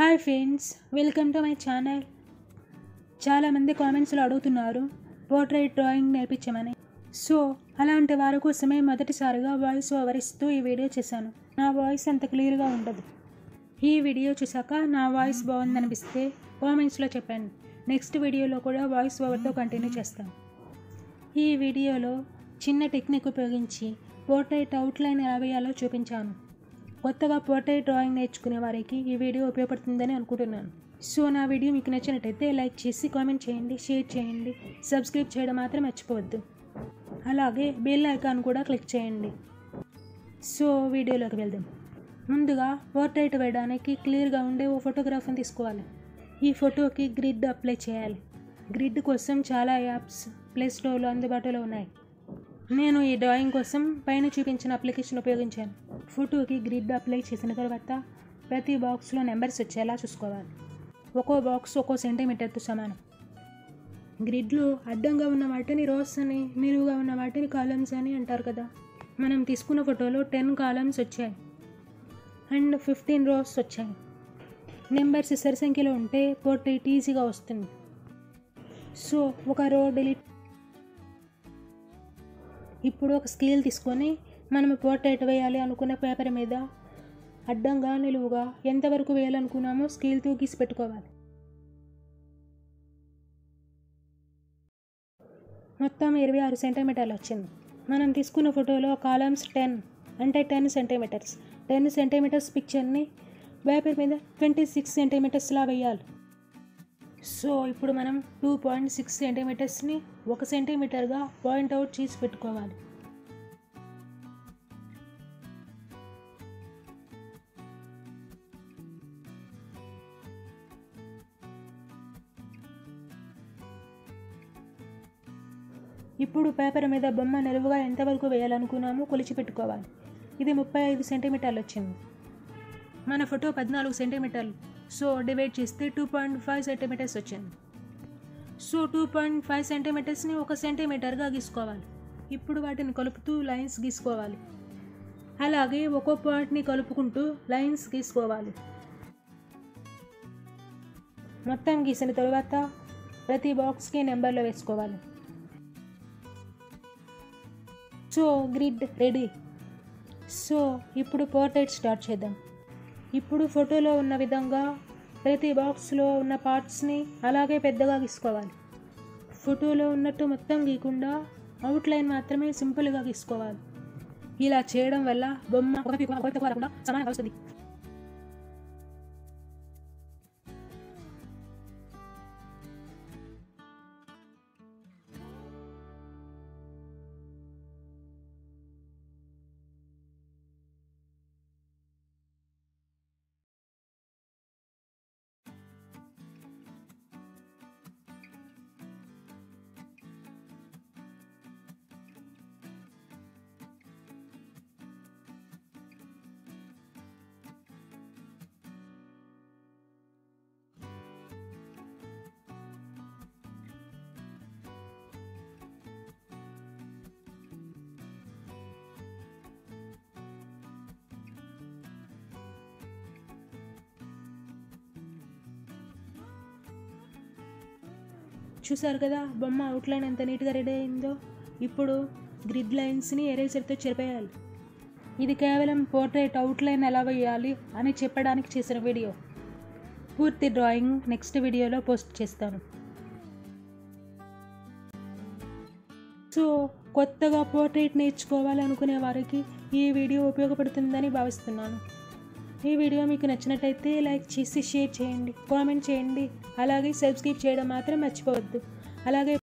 Hi friends welcome to my channel చాలామంది కామెంట్స్లో అడుగుతున్నారు పోర్ట్రైట్ డ్రాయింగ్ నేర్పించమని. సో అలాంటి వారి కోసమే మొదటిసారిగా వాయిస్ ఓవర్ ఇస్తూ ఈ వీడియో చేశాను. నా వాయిస్ అంత క్లియర్గా ఉండదు. ఈ వీడియో చూసాక నా వాయిస్ బాగుందనిపిస్తే కామెంట్స్లో చెప్పండి. నెక్స్ట్ వీడియోలో కూడా వాయిస్ ఓవర్తో కంటిన్యూ చేస్తాను ఈ వీడియోలో చిన్న టెక్నిక్ ఉపయోగించి పోర్ట్రైట్ అవుట్లైన్ ఎలా వేయాలో చూపించాను. కొత్తగా పోర్ట్రేట్ డ్రాయింగ్ నేర్చుకునే వారికి ఈ వీడియో ఉపయోగపడుతుందని అనుకుంటున్నాను. సో నా వీడియో మీకు నచ్చినట్టయితే లైక్ చేసి కామెంట్ చేయండి షేర్ చేయండి సబ్స్క్రైబ్ చేయడం మాత్రం మర్చిపోవద్దు. అలాగే బెల్ ఐకాన్ కూడా క్లిక్ చేయండి. సో వీడియోలోకి వెళ్దాం. ముందుగా పోర్ట్రైట్ వేయడానికి క్లియర్గా ఉండే ఓ ఫోటోగ్రాఫ్ని తీసుకోవాలి. ఈ ఫోటోకి గ్రిడ్ అప్లై చేయాలి. గ్రిడ్ కోసం చాలా యాప్స్ ప్లే స్టోర్లో అందుబాటులో ఉన్నాయి. నేను ఈ డ్రాయింగ్ కోసం పైన చూపించిన అప్లికేషన్ ఉపయోగించాను. ఫోటోకి గ్రిడ్ అప్లై చేసిన తర్వాత ప్రతి బాక్స్లో నెంబర్స్ వచ్చేలా చూసుకోవాలి. ఒక్కో బాక్స్ ఒక్కో సెంటీమీటర్తో సమానం. గ్రిడ్లో అడ్డంగా ఉన్న వాటిని రోస్ అని నిలువుగా ఉన్న వాటిని కాలమ్స్ అని అంటారు కదా. మనం తీసుకున్న ఫోటోలో టెన్ కాలమ్స్ వచ్చాయి. అండ్ ఫిఫ్టీన్ రోస్ వచ్చాయి. నెంబర్స్ సరి సంఖ్యలో ఉంటే పోర్ట్రేట్ ఈజీగా వస్తుంది. సో ఒక రో డిలీట్ ఇప్పుడు ఒక స్కేల్ తీసుకొని మనం పోర్ట్రేట్ వేయాలి అనుకున్న పేపర్ మీద అడ్డంగా నిలువుగా ఎంతవరకు వేయాలనుకున్నామో స్కేల్తో గీసి పెట్టుకోవాలి. మొత్తం ఇరవై ఆరు సెంటీమీటర్లు వచ్చింది. మనం తీసుకున్న ఫోటోలో కాలమ్స్ టెన్ అంటే టెన్ సెంటీమీటర్స్. టెన్ సెంటీమీటర్స్ పిక్చర్ని పేపర్ మీద ట్వంటీ సిక్స్ సెంటీమీటర్స్లా వేయాలి. సో ఇప్పుడు మనం టూ పాయింట్ సిక్స్ సెంటీమీటర్స్ని ఒక సెంటీమీటర్గా పాయింట్ అవుట్ చేసి పెట్టుకోవాలి. ఇప్పుడు పేపర్ మీద బొమ్మ నిలువుగా ఎంతవరకు వేయాలనుకున్నామో కొలిచి పెట్టుకోవాలి ఇది ముప్పై ఐదు సెంటీమీటర్లు వచ్చింది. మన ఫోటో పద్నాలుగు సెంటీమీటర్లు. సో డివైడ్ చేస్తే టూ పాయింట్ ఫైవ్ సెంటీమీటర్స్ వచ్చింది. సో టూ పాయింట్ ఫైవ్ సెంటీమీటర్స్ని ఒక సెంటీమీటర్గా గీసుకోవాలి. ఇప్పుడు వాటిని కలుపుతూ లైన్స్ గీసుకోవాలి. అలాగే ఒక్కో పాయింట్ని కలుపుకుంటూ లైన్స్ గీసుకోవాలి. మొత్తం గీసిన తరువాత ప్రతి బాక్స్కి నెంబర్లో వేసుకోవాలి. సో గ్రిడ్ రెడీ సో ఇప్పుడు పోర్ట్రైట్ స్టార్ట్ చేద్దాం ఇప్పుడు ఫోటోలో ఉన్న విధంగా ప్రతి బాక్స్లో ఉన్న పార్ట్స్ని అలాగే పెద్దగా గీసుకోవాలి ఫోటోలో ఉన్నట్టు మొత్తం గీయకుండా అవుట్లైన్ మాత్రమే సింపుల్గా గీసుకోవాలి ఇలా చేయడం వల్ల బొమ్మ ఒకటి వస్తుంది చూసారు కదా బొమ్మ అవుట్లైన్ ఎంత నీట్గా రెడీ అయిందో? ఇప్పుడు గ్రిడ్ లైన్స్ని ఎరేజర్తో చెరిపేయాలి. ఇది కేవలం పోర్ట్రేట్ అవుట్లైన్ ఎలా వేయాలి అని చెప్పడానికి చేసిన వీడియో పూర్తి డ్రాయింగ్ నెక్స్ట్ వీడియోలో పోస్ట్ చేస్తాను. సో కొత్తగా పోర్ట్రేట్ నేర్చుకోవాలనుకునే వారికి ఈ వీడియో ఉపయోగపడుతుందని భావిస్తున్నాను. ఈ వీడియో మీకు నచ్చినట్టయితే లైక్ చేసి షేర్ చేయండి కామెంట్ చేయండి. అలాగే సబ్స్క్రైబ్ చేయడం మాత్రం మర్చిపోవద్దు. అలాగే